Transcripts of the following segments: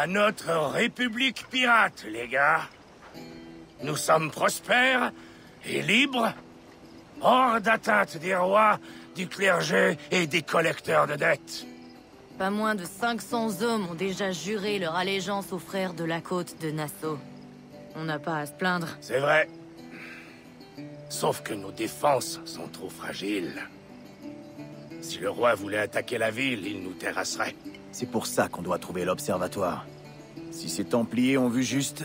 À notre république pirate, les gars. Nous sommes prospères et libres, hors d'atteinte des rois, du clergé et des collecteurs de dettes. Pas moins de 500 hommes ont déjà juré leur allégeance aux frères de la côte de Nassau. On n'a pas à se plaindre. C'est vrai. Sauf que nos défenses sont trop fragiles. Si le roi voulait attaquer la ville, il nous terrasserait. C'est pour ça qu'on doit trouver l'observatoire. Si ces Templiers ont vu juste,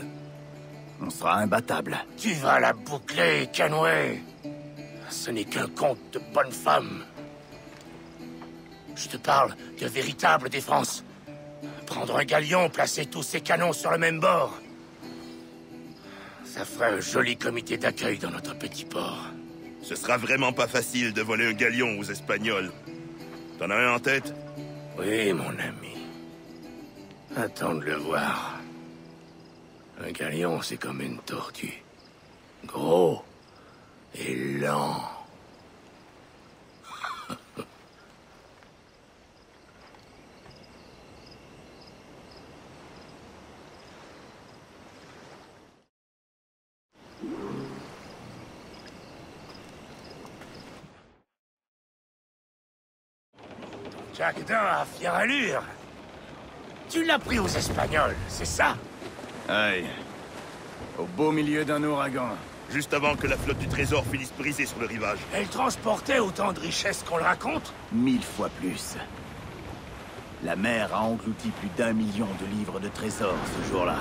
on sera imbattable. Tu vas la boucler, Canway. Ce n'est qu'un conte de bonne femme. Je te parle de véritable défense. Prendre un galion, placer tous ses canons sur le même bord. Ça ferait un joli comité d'accueil dans notre petit port. Ce sera vraiment pas facile de voler un galion aux Espagnols. T'en as un en tête? Oui, mon ami. Attends de le voir. Un galion, c'est comme une tortue. Gros et lent. Jack a fière allure. Tu l'as pris aux Espagnols, c'est ça? Aïe. Au beau milieu d'un ouragan. Juste avant que la flotte du trésor finisse brisée sur le rivage. Elle transportait autant de richesses qu'on le raconte? Mille fois plus. La mer a englouti plus d'un million de livres de trésors ce jour-là.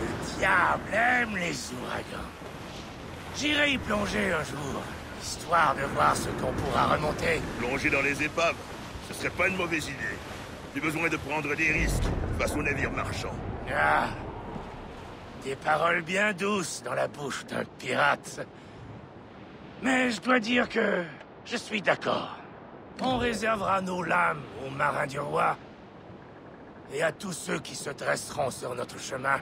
Le diable aime les ouragans. J'irai y plonger un jour, histoire de voir ce qu'on pourra remonter. Plonger dans les épaves, ce serait pas une mauvaise idée. J'ai besoin de prendre des risques face aux navires marchands. Ah Des paroles bien douces dans la bouche d'un pirate. Mais je dois dire que je suis d'accord. On réservera nos lames aux marins du roi et à tous ceux qui se dresseront sur notre chemin.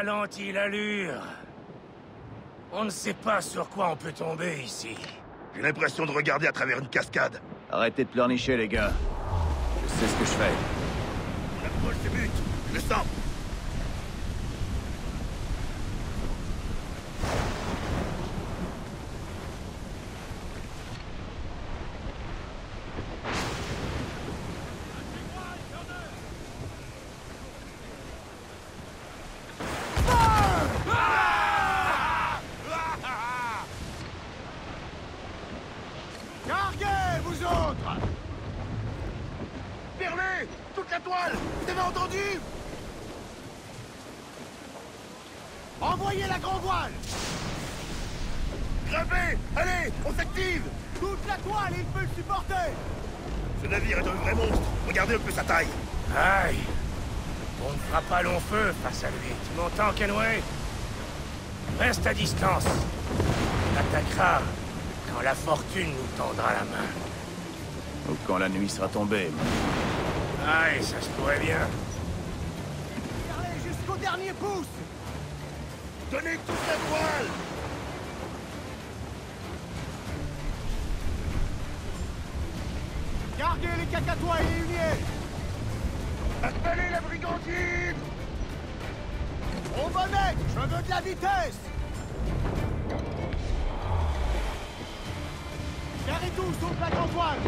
Ralentis l'allure. On ne sait pas sur quoi on peut tomber ici. J'ai l'impression de regarder à travers une cascade. Arrêtez de pleurnicher, les gars. Je sais ce que je fais. On approche but. Je le sens. Carguez, vous autres Perlé Toute la toile Vous avez entendu Envoyez la grand voile Gravez Allez, on s'active Toute la toile, il peut le supporter Ce navire est un vrai monstre. Regardez un peu sa taille. Aïe On ne fera pas long feu face à lui. Tu m'entends, Kenway? Reste à distance. On attaquera quand la fortune nous tendra la main. Ou quand la nuit sera tombée. Aïe, ça se pourrait bien. Allez jusqu'au dernier pouce Donnez toute la toile. Carguez les cacatois et les huniers Appelez la brigandine Au bonnet Je veux de la vitesse. Carrez tout, sauf la grand voile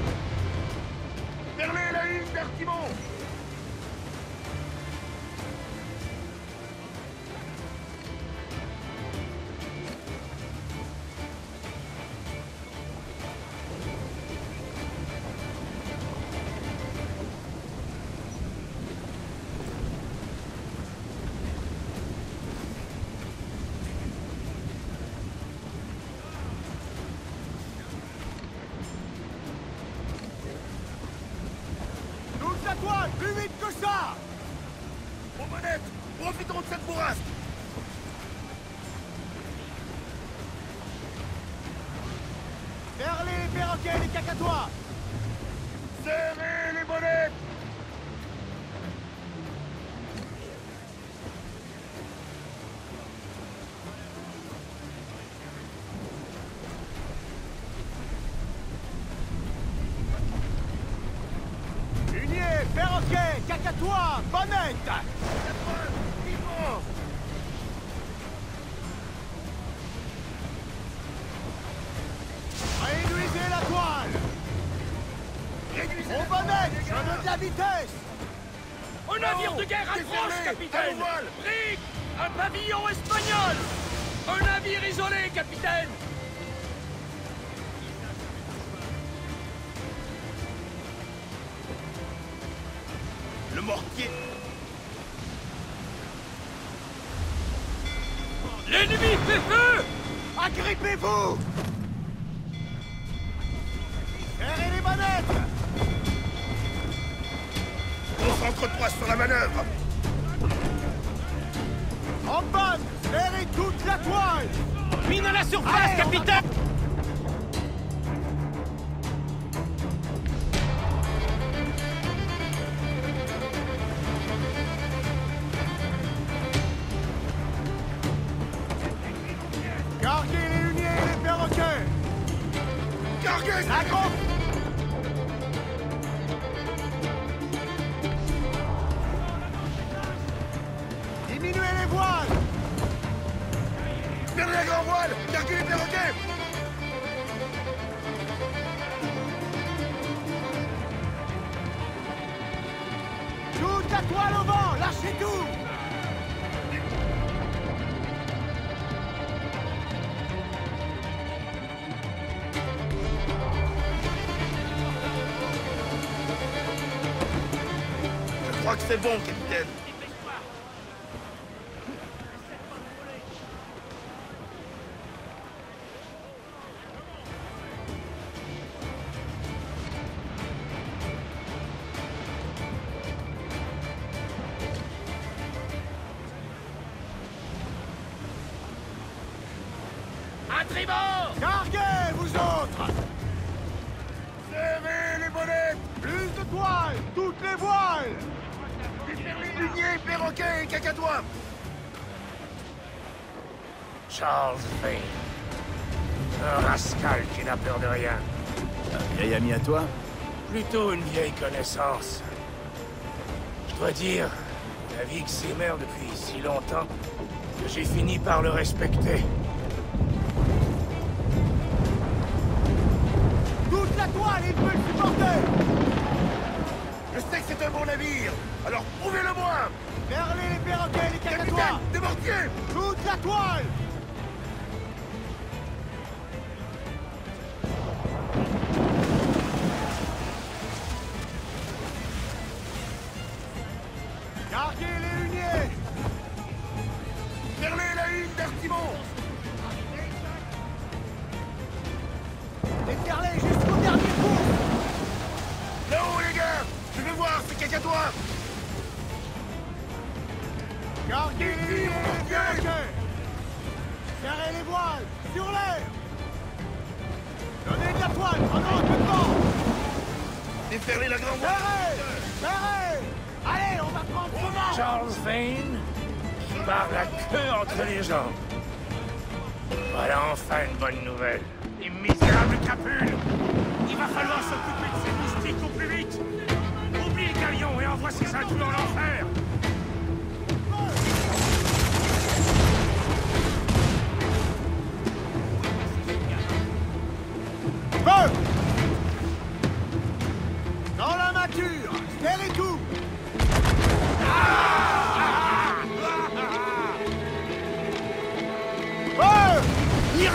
Perlé la ligne Plus vite que ça. Aux manettes Profitons de cette bourrasque. Vers les perroquets et les cacatois. Serrez les bonnettes Bonnette Réduisez la toile! Au bonnette Je veux de la vitesse! Un navire de guerre approche, capitaine. Brig Un pavillon espagnol. Un navire isolé, capitaine L'ennemi fait feu Agrippez-vous Serrez les bonnettes Concentre-toi sur la manœuvre En bonne Serrez toute la toile Mine à la surface, capitaine Perdez la grand voile Carguez les perroquets Toute toile au vent Lâchez tout Je crois que c'est bon, capitaine. Tribord Carguez, vous autres Serrez les bonnets Plus de toile Toutes les voiles Luniers, perroquets et cacatois Charles Vane. Un rascal qui n'a peur de rien. Un vieil ami à toi Plutôt une vieille connaissance. Je dois dire, la vie que s'émère depuis si longtemps, que j'ai fini par le respecter. Il peut le supporter. Je sais que c'est un bon navire, alors prouvez-le-moi Perlez les perroquets et les Capitaine, des mortiers. Toute la toile. Carguez les huniers Perlez la une d'Artimon. Déferlez Je veux voir ces cacatois Carguez les huniers et les Serrez les voiles Sur l'air. Donnez de la toile Un autre devant Déferlez la grande voile Serrez Serrez. Allez, on va prendre ce Charles Vane, qui barre la queue entre les jambes. Voilà enfin une bonne nouvelle. Les misérables capules Il va falloir s'occuper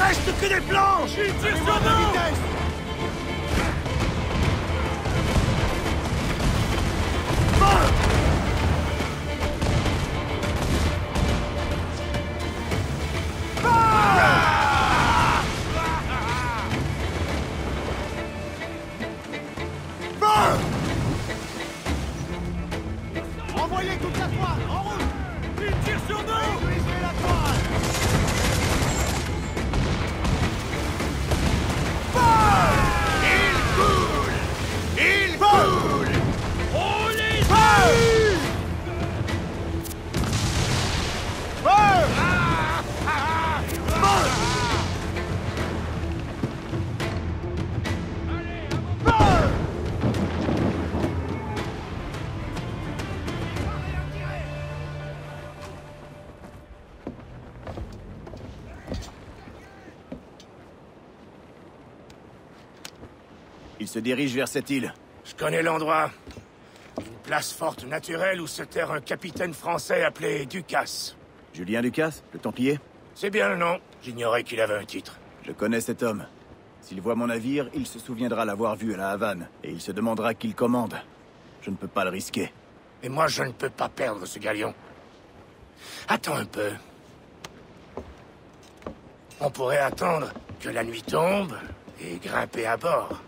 reste que des planches. Il tire sur nous Il se dirige vers cette île. Je connais l'endroit. Une place forte naturelle où se terre un capitaine français appelé Ducasse. Julien Ducasse, le Templier? C'est bien le nom. J'ignorais qu'il avait un titre. Je connais cet homme. S'il voit mon navire, il se souviendra l'avoir vu à la Havane, et il se demandera qui le commande. Je ne peux pas le risquer. Et moi, je ne peux pas perdre ce galion. Attends un peu. On pourrait attendre que la nuit tombe et grimper à bord.